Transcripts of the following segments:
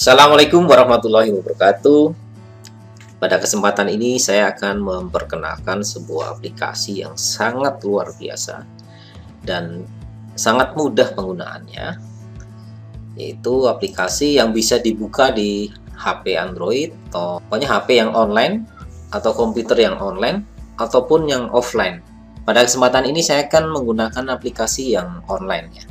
Assalamualaikum warahmatullahi wabarakatuh. Pada kesempatan ini saya akan memperkenalkan sebuah aplikasi yang sangat luar biasa dan sangat mudah penggunaannya yaitu aplikasi yang bisa dibuka di HP Android atau pokoknya HP yang online atau komputer yang online ataupun yang offline. Pada kesempatan ini saya akan menggunakan aplikasi yang online ya.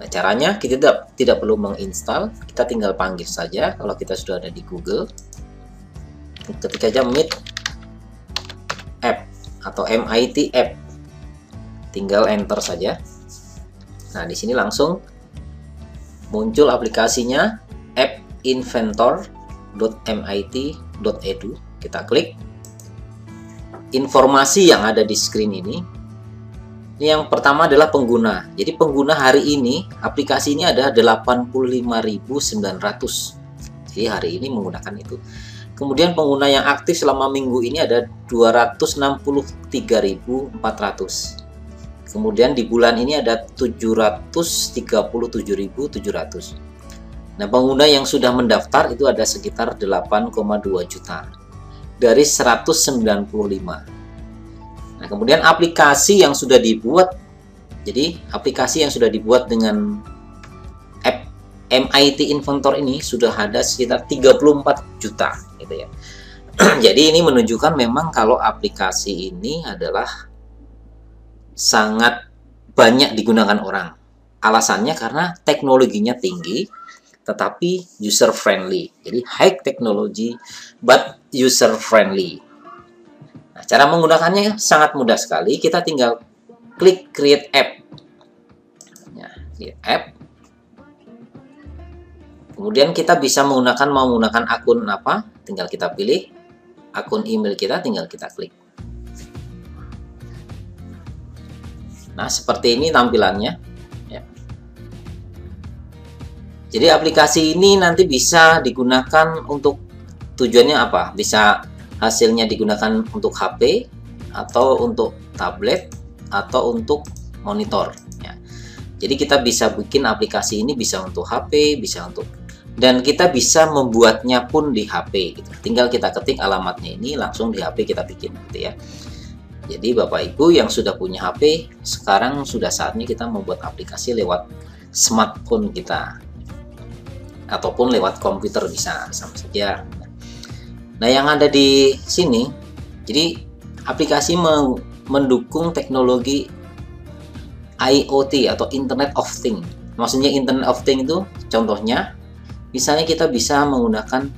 Nah, caranya kita tidak tidak perlu menginstal, kita tinggal panggil saja kalau kita sudah ada di Google. Ketika aja Meet app atau MIT app. Tinggal enter saja. Nah, di sini langsung muncul aplikasinya app inventor.mit.edu. Kita klik. Informasi yang ada di screen ini yang pertama adalah pengguna. Jadi pengguna hari ini aplikasi ini ada 85.900. Jadi hari ini menggunakan itu. Kemudian pengguna yang aktif selama minggu ini ada 263.400. Kemudian di bulan ini ada 737.700. Nah, pengguna yang sudah mendaftar itu ada sekitar 8,2 juta dari 195 Nah, kemudian aplikasi yang sudah dibuat jadi aplikasi yang sudah dibuat dengan app MIT Inventor ini sudah ada sekitar 34 juta gitu ya. jadi ini menunjukkan memang kalau aplikasi ini adalah sangat banyak digunakan orang. Alasannya karena teknologinya tinggi tetapi user friendly. Jadi high technology but user friendly. Nah, cara menggunakannya sangat mudah sekali. Kita tinggal klik create app. Ya, create app. Kemudian kita bisa menggunakan mau menggunakan akun apa? Tinggal kita pilih akun email kita, tinggal kita klik. Nah, seperti ini tampilannya. Ya. Jadi aplikasi ini nanti bisa digunakan untuk tujuannya apa? Bisa hasilnya digunakan untuk HP atau untuk tablet atau untuk monitor ya. Jadi kita bisa bikin aplikasi ini bisa untuk HP, bisa untuk dan kita bisa membuatnya pun di HP gitu. Tinggal kita ketik alamatnya ini langsung di HP kita bikin gitu ya. Jadi Bapak Ibu yang sudah punya HP, sekarang sudah saatnya kita membuat aplikasi lewat smartphone kita ataupun lewat komputer bisa sama saja Nah, yang ada di sini, jadi aplikasi mendukung teknologi IoT atau Internet of Things. Maksudnya Internet of Things itu contohnya, misalnya kita bisa menggunakan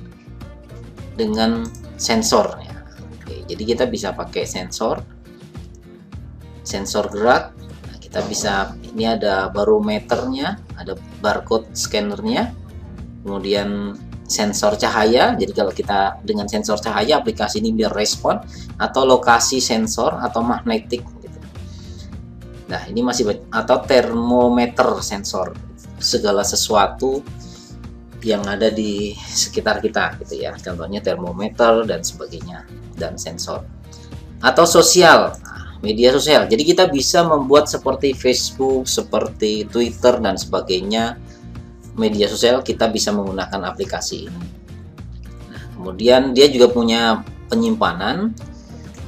dengan sensor. Ya. Oke, jadi kita bisa pakai sensor, sensor gerak. Nah, kita bisa ini ada barometernya, ada barcode scannernya, kemudian sensor cahaya. Jadi kalau kita dengan sensor cahaya aplikasi ini biar respon atau lokasi sensor atau magnetik gitu. Nah, ini masih atau termometer sensor segala sesuatu yang ada di sekitar kita gitu ya. Contohnya termometer dan sebagainya dan sensor. Atau sosial, nah, media sosial. Jadi kita bisa membuat seperti Facebook, seperti Twitter dan sebagainya media sosial kita bisa menggunakan aplikasi ini. Nah, kemudian dia juga punya penyimpanan,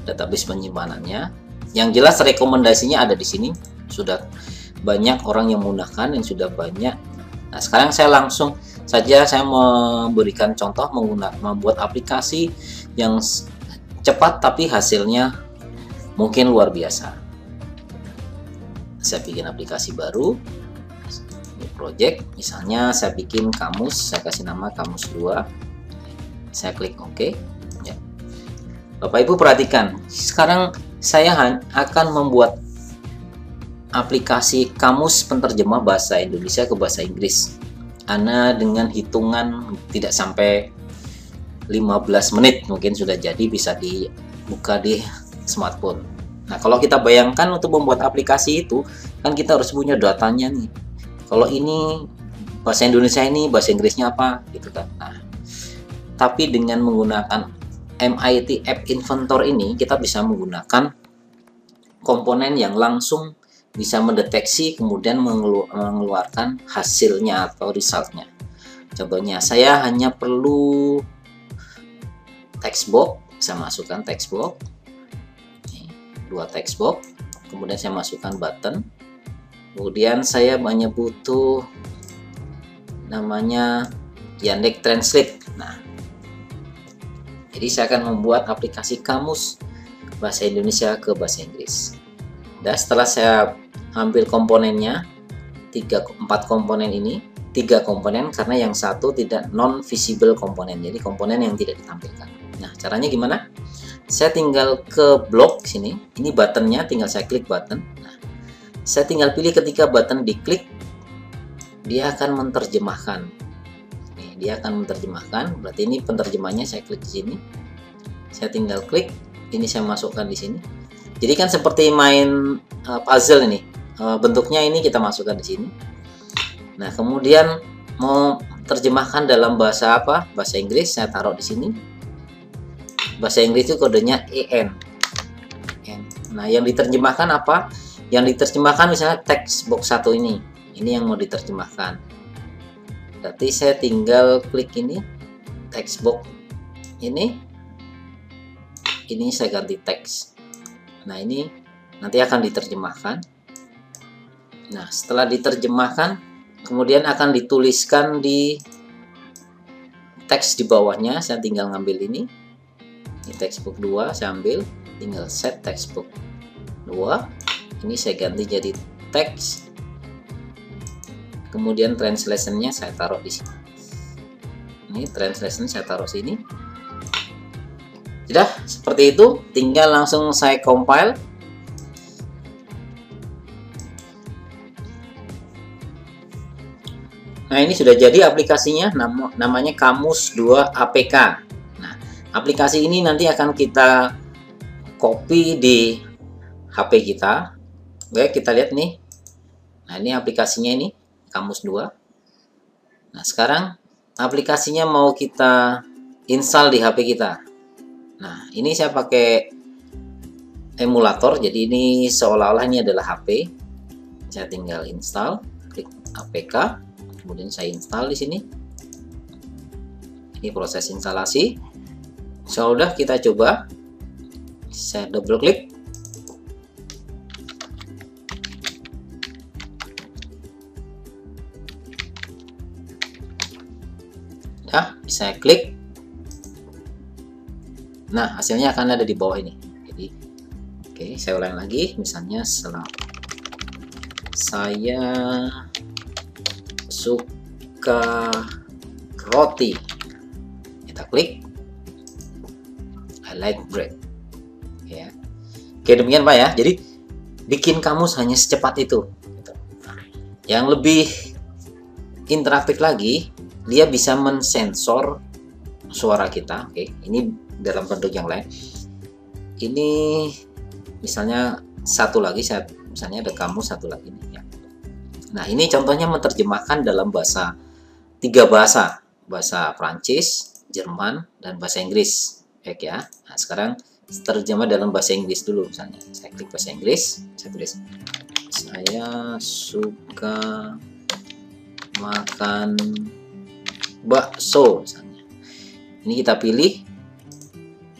database penyimpanannya. Yang jelas rekomendasinya ada di sini. Sudah banyak orang yang menggunakan, yang sudah banyak. Nah, sekarang saya langsung saja saya memberikan contoh menggunakan membuat aplikasi yang cepat tapi hasilnya mungkin luar biasa. Saya bikin aplikasi baru, project misalnya saya bikin kamus saya kasih nama kamus 2 saya klik OK ya. Bapak Ibu perhatikan sekarang saya akan membuat aplikasi kamus penterjemah bahasa Indonesia ke bahasa Inggris. Ana dengan hitungan tidak sampai 15 menit mungkin sudah jadi bisa dibuka di smartphone. Nah, kalau kita bayangkan untuk membuat aplikasi itu, kan kita harus punya datanya nih kalau ini bahasa Indonesia ini bahasa Inggrisnya apa? Gitu kan. Nah tapi dengan menggunakan MIT App Inventor ini kita bisa menggunakan komponen yang langsung bisa mendeteksi kemudian mengeluarkan hasilnya atau resultnya. Contohnya saya hanya perlu text box saya masukkan text box dua text box kemudian saya masukkan button kemudian saya banyak butuh namanya Yandex Translate. Nah jadi saya akan membuat aplikasi kamus bahasa Indonesia ke bahasa Inggris. Dan setelah saya ambil komponennya tiga empat komponen ini tiga komponen karena yang satu tidak non visible komponen jadi komponen yang tidak ditampilkan. Nah caranya gimana? Saya tinggal ke blok sini ini buttonnya tinggal saya klik button. Nah, saya tinggal pilih ketika button diklik dia akan menerjemahkan. Nih, dia akan menerjemahkan. Berarti ini penerjemahnya saya klik di sini. Saya tinggal klik ini saya masukkan di sini. Jadi kan seperti main uh, puzzle ini. Uh, bentuknya ini kita masukkan di sini. Nah kemudian mau terjemahkan dalam bahasa apa? Bahasa Inggris saya taruh di sini. Bahasa Inggris itu kodenya EN. Nah, yang diterjemahkan apa? Yang diterjemahkan misalnya teks box satu ini. Ini yang mau diterjemahkan. Berarti saya tinggal klik ini text box ini. Ini saya ganti teks. Nah, ini nanti akan diterjemahkan. Nah, setelah diterjemahkan, kemudian akan dituliskan di teks di bawahnya. Saya tinggal ngambil ini ini textbook 2 saya ambil tinggal set textbook 2 ini saya ganti jadi teks. Kemudian translationnya saya taruh di sini. Ini translation saya taruh sini. Sudah seperti itu. Tinggal langsung saya compile. Nah ini sudah jadi aplikasinya. Namanya Kamus 2 APK aplikasi ini nanti akan kita copy di HP kita oke kita lihat nih. Nah ini aplikasinya ini kamus 2 nah sekarang aplikasinya mau kita install di HP kita. Nah ini saya pakai emulator. Jadi ini seolah-olah ini adalah HP saya tinggal install klik APK kemudian saya install di sini. Ini proses instalasi. Sudah kita coba. Saya double klik nah bisa klik? Nah hasilnya akan ada di bawah ini. Jadi oke saya ulang lagi. Misalnya setelah saya suka roti. Kita klik. Light break ya. Oke demikian pak ya. Jadi bikin kamus hanya secepat itu. Yang lebih interaktif lagi dia bisa mensensor suara kita oke? Ini dalam bentuk yang lain. Ini misalnya satu lagi saya misalnya ada kamu satu lagi ya. nah ini contohnya menerjemahkan dalam bahasa tiga bahasa. Bahasa Prancis Jerman dan bahasa Inggris baik ya. Nah sekarang terjemah dalam bahasa Inggris dulu misalnya. Saya klik bahasa Inggris saya tulis saya suka makan bakso misalnya. Ini kita pilih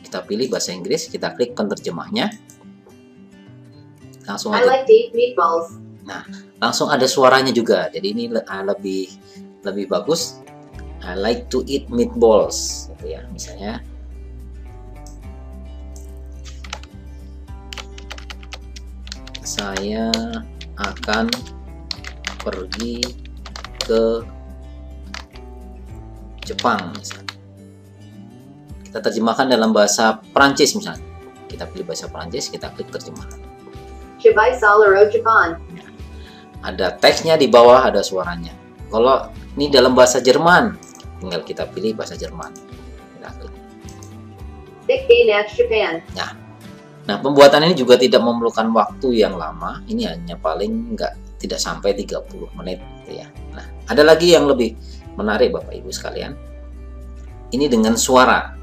kita pilih bahasa Inggris kita klik penerjemahnya. Langsung I like to eat meatballs. nah langsung ada suaranya juga. Jadi ini lebih lebih bagus. I like to eat meatballs gitu ya misalnya. Saya akan pergi ke Jepang misalnya. Kita terjemahkan dalam bahasa Prancis misalnya. Kita pilih bahasa Prancis, kita klik terjemahan. Japan. Ada teksnya di bawah, ada suaranya. Kalau ini dalam bahasa Jerman, tinggal kita pilih bahasa Jerman. Kita klik. Japan. Nah, Nah, pembuatan ini juga tidak memerlukan waktu yang lama. Ini hanya paling enggak tidak sampai 30 menit gitu ya. Nah, ada lagi yang lebih menarik Bapak Ibu sekalian. Ini dengan suara.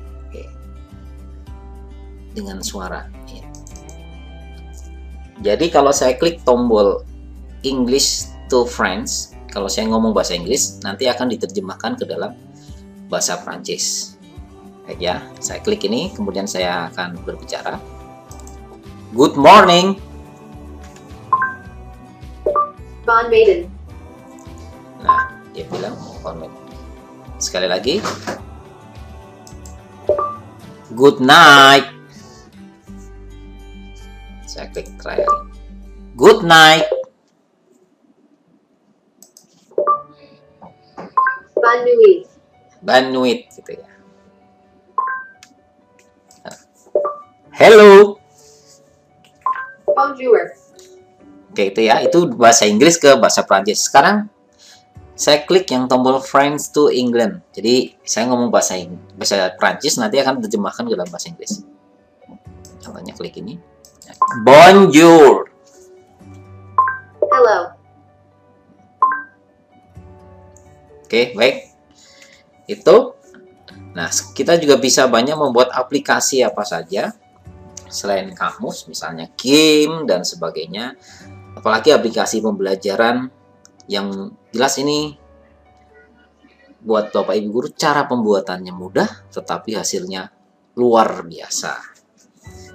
Dengan suara. Ya. Jadi kalau saya klik tombol English to Friends, kalau saya ngomong bahasa Inggris nanti akan diterjemahkan ke dalam bahasa Prancis. Baik ya, saya klik ini kemudian saya akan berbicara. Good morning. Von Maiden. Dia bilang Maiden. Sekali lagi. Good night. Saya klik terakhir. Good night. Bonne nuit. Banuit gitu ya. Hello. Bonjour. Oke itu ya, itu bahasa Inggris ke bahasa Prancis. Sekarang saya klik yang tombol Friends to England. Jadi saya ngomong bahasa Ing bahasa Prancis nanti akan terjemahkan ke dalam bahasa Inggris. Contohnya klik ini. Bonjour. Hello. Oke, baik. Itu. Nah, kita juga bisa banyak membuat aplikasi apa saja selain kamus, misalnya game dan sebagainya. Apalagi aplikasi pembelajaran yang jelas ini buat Bapak Ibu guru cara pembuatannya mudah tetapi hasilnya luar biasa.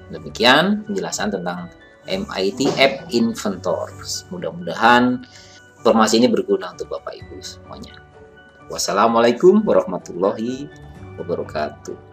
Demikian penjelasan tentang MIT App Inventor. Mudah-mudahan informasi ini berguna untuk Bapak Ibu semuanya. Wassalamualaikum warahmatullahi wabarakatuh.